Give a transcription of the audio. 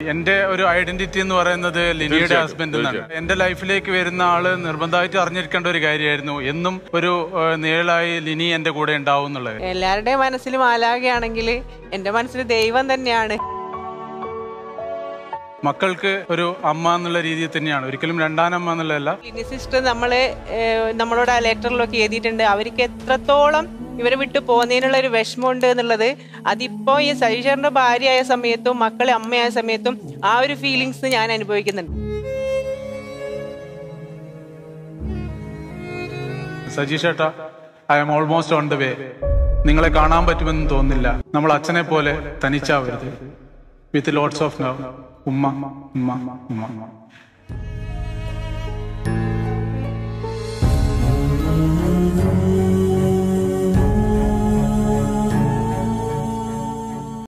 എന്റെ ഒരു ഐഡന്റിറ്റി എന്ന് പറയുന്നത് ലിനിയുടെ ഹസ്ബൻഡ് എന്നാണ്. എന്റെ ലൈഫിലേക്ക് വരുന്ന ആൾ നിർബന്ധമായിട്ട് അറിഞ്ഞിരിക്കേണ്ട ഒരു കാര്യമായിരുന്നു. എന്നും ഒരു നീളായി നിഴലായി ലിനി എന്റെ കൂടെ ഉണ്ടാവും എന്നുള്ളത്. എല്ലാവരുടെയും മനസ്സിൽ മാലാകയാണെങ്കിൽ എന്റെ മനസ്സിൽ ദൈവം തന്നെയാണ്. മക്കൾക്ക് ഒരു അമ്മ എന്നുള്ള രീതിയിൽ തന്നെയാണ്. ഒരിക്കലും രണ്ടാനമ്മ എന്നുള്ളതല്ല. ലിനി സിസ്റ്റർ നമ്മൾ നമ്മളോട് ആ ലെറ്ററിലൊക്കെ എഴുതിയിട്ടുണ്ട്. അവർക്ക് എത്രത്തോളം ഇവരെ വിട്ടു പോകുന്നതിനുള്ള ഒരു വിഷമമുണ്ട് എന്നുള്ളത് അതിപ്പോ ഈ സജീഷറിന്റെ ഭാര്യയായ സമയത്തും മക്കളെ അമ്മയായ സമയത്തും ആ ഒരു ഫീലിങ്സ് ഞാൻ അനുഭവിക്കുന്നുണ്ട്. സജീഷ് ഏട്ടാ I am almost on the way നിങ്ങളെ കാണാൻ പറ്റുമെന്ന് തോന്നില്ല നമ്മൾ അച്ഛനെ പോലെ തനിച്ചാവരുത്. വിത്ത് ലോട്ട്സ് ഓഫ് ലവ് ഉമ്മ ഉമ്മ ഉമ്മ.